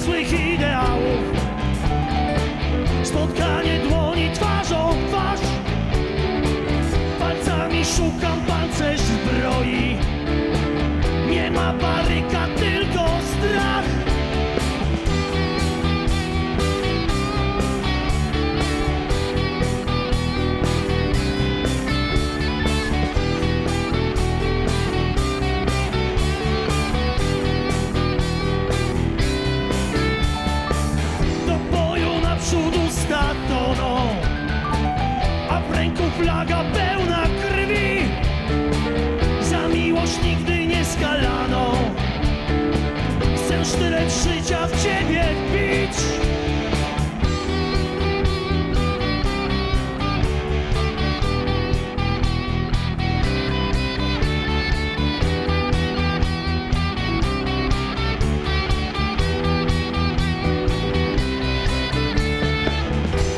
wzniosłych ideałów. Spotkanie dłoni twarzą w twarz. Palcami szukam pancerz zbroi. Nie ma barykad, sztylet życia w ciebie wbić.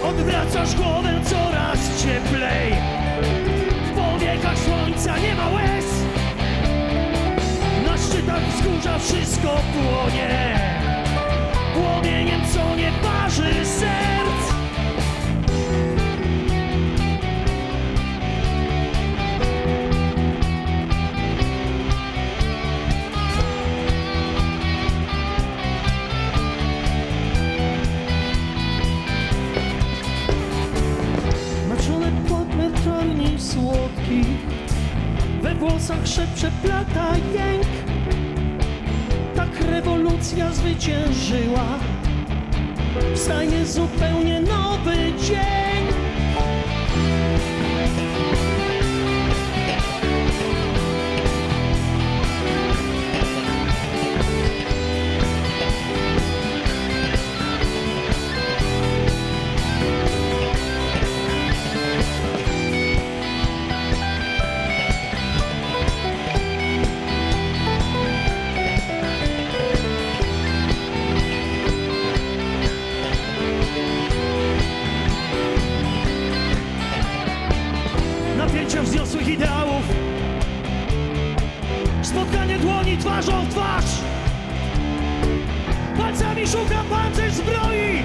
Odwracasz głowę coraz cieplej wszystko płonie. Płomieniem, co nie parzy serc. Na czole płot metrolni słodki. We włosach szep przeplata jęk rewolucja zwyciężyła. Wstaje zupełnie nowy dzień Spotkanie dłoni twarzą w twarz. Palcami szuka pancerz zbroi